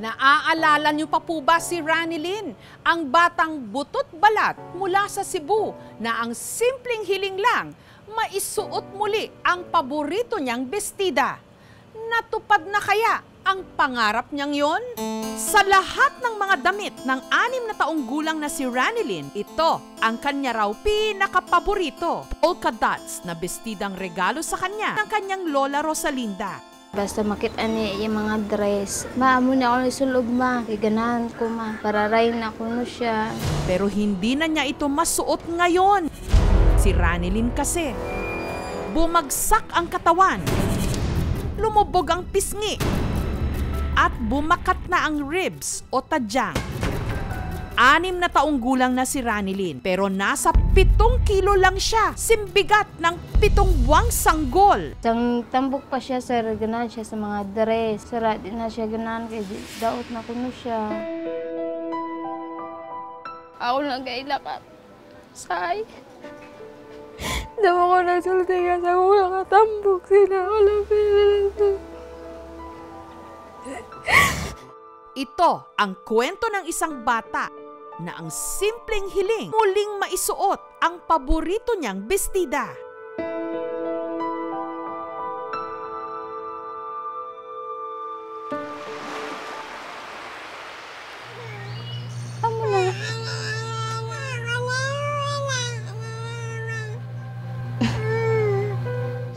Naaalala niyo pa po ba si Ranilyn, ang batang butot balat mula sa Cebu na ang simpleng hiling lang, maisuot muli ang paborito niyang bestida. Natupad na kaya ang pangarap niyang yon? Sa lahat ng mga damit ng anim na taong gulang na si Ranilyn, ito ang kanya raw pinakapaborito. Polka dots na bestidang regalo sa kanya ng kanyang lola Rosalinda. Basta makita niya yung mga dress. Maamo na ako isulog ma. Iganahan ko ma. Pararay na ko no siya. Pero hindi na niya ito masuot ngayon. Si Ranilyn kasi, bumagsak ang katawan, lumubog ang pisngi, at bumakat na ang ribs o tadyang. Anim na taong gulang na si Ranilyn pero nasa pitong kilo lang siya. Simbigat ng pitong buwang sanggol. Sang tambok pa siya sir. Ganahan siya sa mga dress. Sara din na siya ganahan kay di- daot na ko no siya. Ako lang kay lakat. Say. Dama ko nagsulti ka sa kong nakatambok sila. Wala pinito. Ito ang kwento ng isang bata na ang simpleng hiling muling maisuot ang paborito niyang bestida.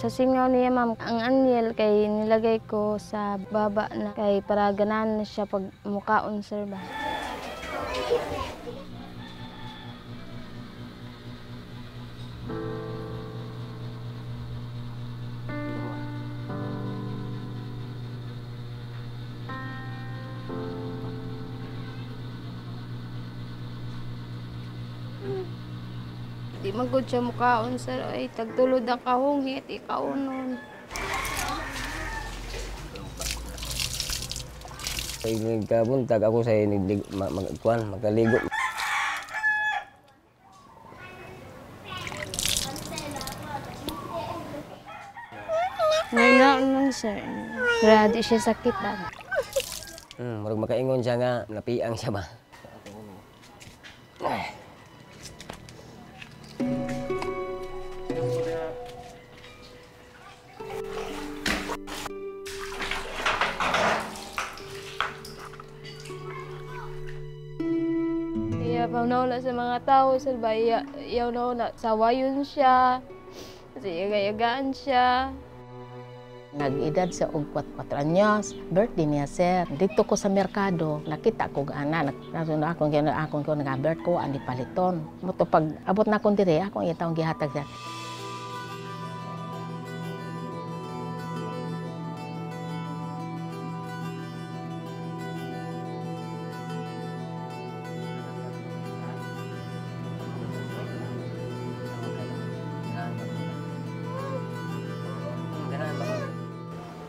Sa singaw niya, ma'am, ang anyel kay nilagay ko sa baba na kay para ganahan na siya pag mukaon, sir ba? Di magod siya mukaon, sir. Ay, tagtulod ang kahungit, ikaw nun. Kay nagkabuntag ako sa naglig ma- magkuan magkaligo. Ngayon lang, sir. Di siya sakitan. Hmm, murag makaingon siya nga napiang siya ba. Mga tao, sir ba? Iya, iya nawala. Sawayon siya. Kasi yaga-yagaan siya. Nag-edad sa 4 anyos, birthday niya sir. Dito ko sa merkado, nakita ko ga ana, nasunod akong gina akong ko nag-birth ko ani paliton. Moto pag abot na kon dire, akong itaong gihatag sa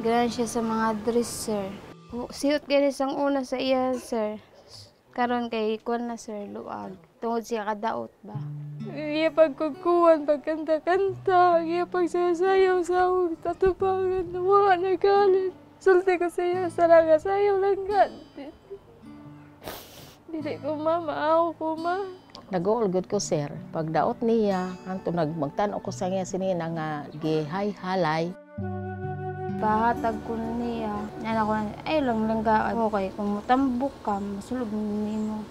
Ganan siya sa mga dress, sir. Siyot gani sang una sa iya, sir. Karon kay kuan na, sir, luag. Tungod siya kadaot ba? Iya pagkukuhan, pagkanta-kanta, iya pagsasayaw sa akong tatubangan na mga nagalit. Sulti ko sa iya, sarang sayaw lang ka. Dili ko ma, maaw ko ma. Nag-uulgod ko sir. Pag daot niya, anto nagmagtan ko sa niya sinina nga gihay halay. Pahatag ko niya. Yan ako na, ay lang lang ka. Okay, kung matambok ka, masulog mo.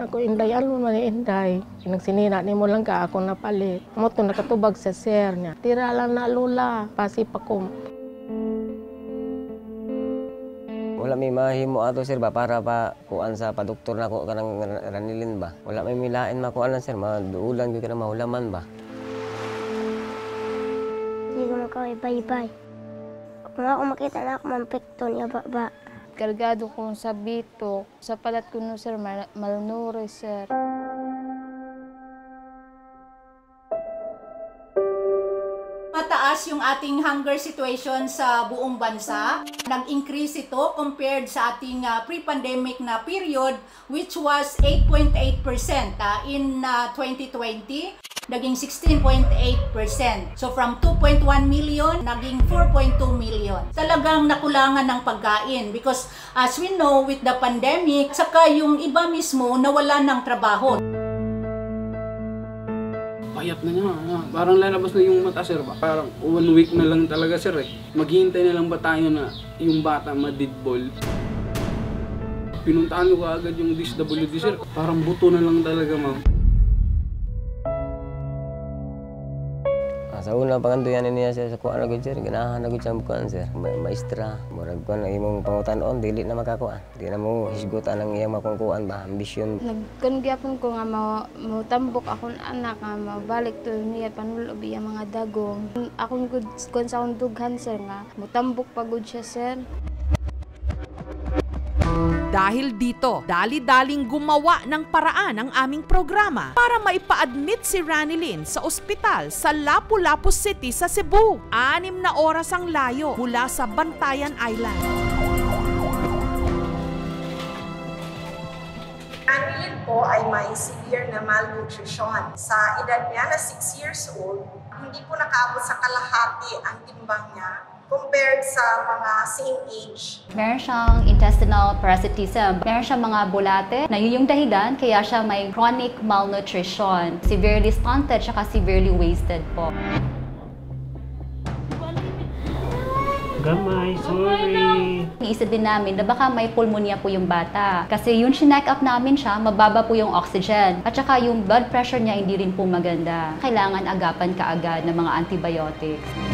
Ako inday ano man ni inday. Nagsinina ni mo lang ka ako napalit. Mo to nakatubag sa sir niya. Tira lang na lula, pasi pa ko. Wala may mahimo ato sir ba para pa kuan sa padoktor na ko kanang ranilin ba. Wala may milain makuan lang sir, maduulan gyud kana mahulaman ba. Bye-bye. Kung ako makita na ako mampekto niya ba ba. Kargado ko sa bito. Sa palat ko no, sir, mal malnourished, sir. Mataas yung ating hunger situation sa buong bansa. Nag-increase ito compared sa ating ah, pre-pandemic na period which was 8.8% ah, in ah, 2020. Naging 16.8%. So from 2.1 million, naging 4.2 million. Talagang nakulangan ng pagkain because as we know with the pandemic, saka yung iba mismo nawala ng trabaho. payat na niya. ah. Parang lalabas na yung mata, sir. Parang one week na lang talaga, sir. Eh. Maghihintay na lang ba tayo na yung bata madidball? Pinuntahan ko agad yung DSWD, sir. Parang buto na lang talaga, ma'am. Sa una pagantuyan niya siya sa kuan agad sir, ganahan agad siya kuan sir. Ma- maestra, murag kuan ang imong pangutan-on dili na makakuan. Di na mo hisgutan ang iyang makungkuan ba, ambisyon. Nagkungyapon ko nga mo, mo tambok akong anak nga mabalik to niya panulob iya mga dagong. Akong good kun sa akong sir nga mutambok pagod siya sir. Dahil dito, dali-daling gumawa ng paraan ang aming programa para maipa-admit si Ranilyn sa ospital sa Lapu-Lapu City sa Cebu. Anim na oras ang layo mula sa Bantayan Island. Annalyn po ay may severe na malnutrition. Sa edad niya na 6 years old, hindi po nakaabot sa kalahati ang timbang niya compared sa mga same age. Meron siyang intestinal parasitism. Meron siyang mga bulate na yun yung dahilan kaya siya may chronic malnutrition. Severely stunted, tsaka severely wasted po. Gamay, sorry. Iisip din namin na baka may pulmonya po yung bata. Kasi yung shinek up namin siya, mababa po yung oxygen. At saka yung blood pressure niya hindi rin po maganda. Kailangan agapan kaagad ng mga antibiotics.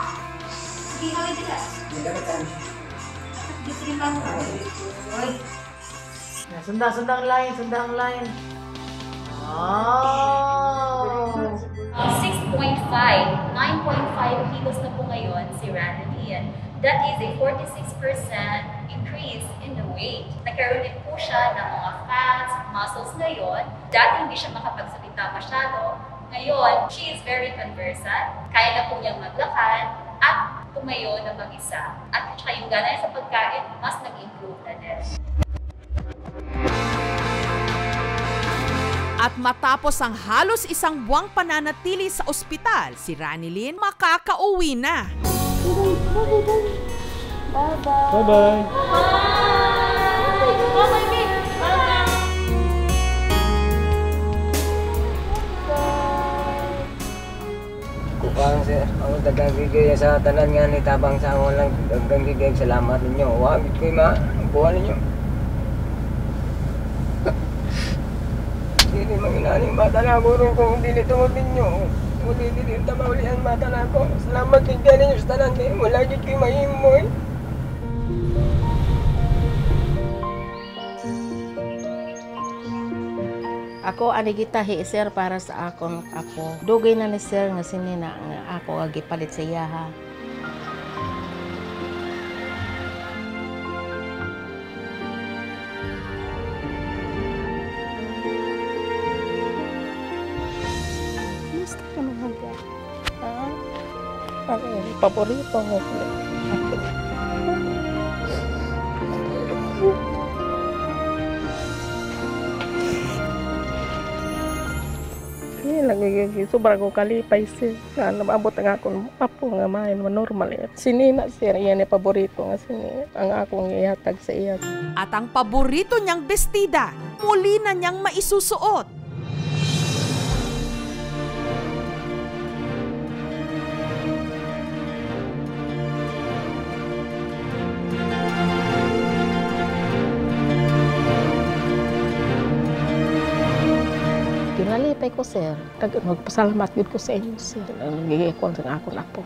very good. tila himalang unti-unting bumuti ang lagay. Sunda, sunda ang line, sunda ang line. Oh! 6.5, 9.5 kilos na po ngayon si Ranelyn. That is a 46% increase in the weight. Nagkaroon din po siya ng mga fats, muscles ngayon. Dati hindi siya makapagsalita masyado. Ngayon, she is very conversant. Kaya na po niyang maglakad at tumayo na mag-isa. At saka yung gana sa pagkain, mas nag-improve na din. At matapos ang halos isang buwang pananatili sa ospital, si Ranilyn makakauwi na. Bye-bye. Kuang sir, ako dagang gigay sa tanan nga ni tabang sa ako lang dagang gigay salamat ninyo. Wa gid ko ma, buwan ninyo. Dili manginani bata na guro ko dili tungod ninyo. Kung dili tabawli ang bata na ko. Salamat gid kay ninyo sa tanan kay wala gid kay mahimoy. Ako ani gitahi sir para sa akong apo. Dugay na ni sir nga sinina nga ako gipalit sa iya ha. Gusto ka ka. Ha? Ang paborito mo. Eh, nagigigi sobrang ko kalipay sir. Nga nababot ang akong apo nga main normal eh. Sinina sir, iyan ang paborito nga sini. Ang akong ihatag sa iya. At ang paborito niyang bestida, muli na niyang maisusuot. Ko, sir. Magpasalamat yun ko sa inyo, sir. Nagigikon sa ako na po.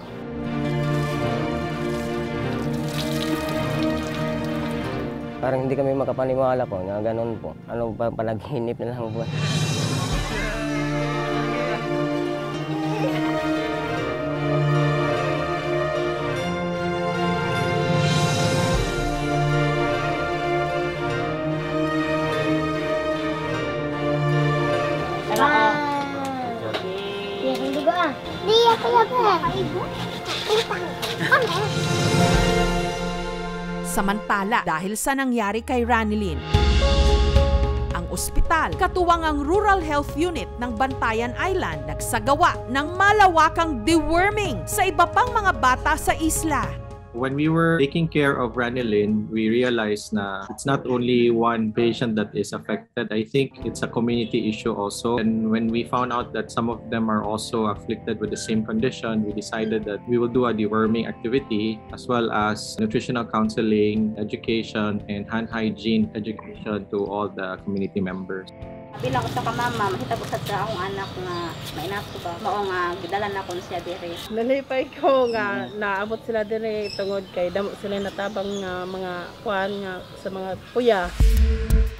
Parang hindi kami makapaniwala po na ganun po. Ano pa panaginip na lang po. Samantala, dahil sa nangyari kay Ranilyn, ang ospital, katuwang ang Rural Health Unit ng Bantayan Island, nagsagawa ng malawakang deworming sa iba pang mga bata sa isla. When we were taking care of Ranelin, we realized na it's not only one patient that is affected. I think it's a community issue also. And when we found out that some of them are also afflicted with the same condition, we decided that we will do a deworming activity as well as nutritional counseling, education, and hand hygiene education to all the community members. Bilang usa ka mama, mahita ko sa akong anak nga mainat ko ba. Mao nga gidala na kon siya dire. Nalipay ko nga naabot sila dire tungod kay damo sila natabang nga mga kuan nga sa mga puya.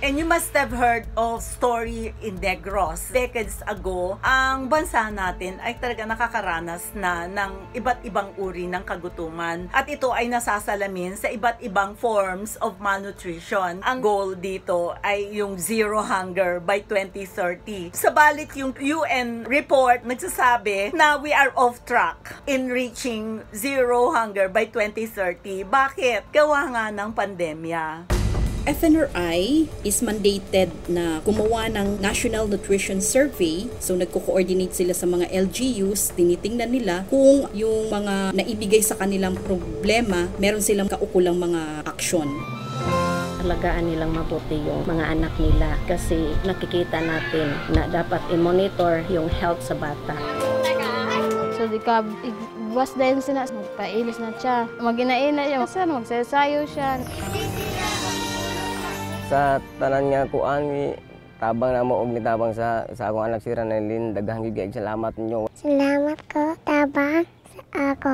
And you must have heard of story in Negros. Decades ago, ang bansa natin ay talaga nakakaranas na ng iba't ibang uri ng kagutuman. At ito ay nasasalamin sa iba't ibang forms of malnutrition. Ang goal dito ay yung zero hunger by 2030. Sabalit yung UN report nagsasabi na we are off track in reaching zero hunger by 2030. Bakit? Gawa nga ng pandemya. FNRI is mandated na gumawa ng National Nutrition Survey. So nagko-coordinate sila sa mga LGUs, tinitingnan nila kung yung mga naibigay sa kanilang problema, meron silang kaukulang mga aksyon. Alagaan nilang mabuti yung mga anak nila kasi nakikita natin na dapat i-monitor yung health sa bata. So di ka buwas dahil sina magpailis na siya. Maginaina siya, magsasayo siya. Sa tanan nga kuan ni tabang na mo og nitabang sa sa akong anak si Ranelin daghang gyud salamat ninyo. Salamat ko, tabang sa ako.